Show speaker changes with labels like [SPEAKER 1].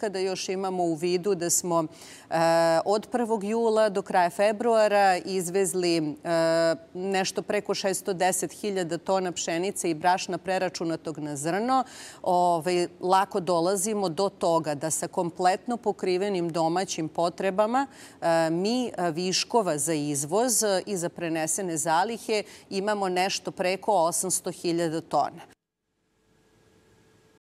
[SPEAKER 1] Kada još imamo u vidu da smo e, od 1. jula do kraja februara izvezli e, nešto preko 610.000 tona pšenice i brašna preračunatog na zrno, Ove, lako dolazimo do toga da sa kompletno pokrivenim domaćim potrebama e, mi e, viškova za izvoz i za prenesene zalihe imamo nešto preko 800.000 tona.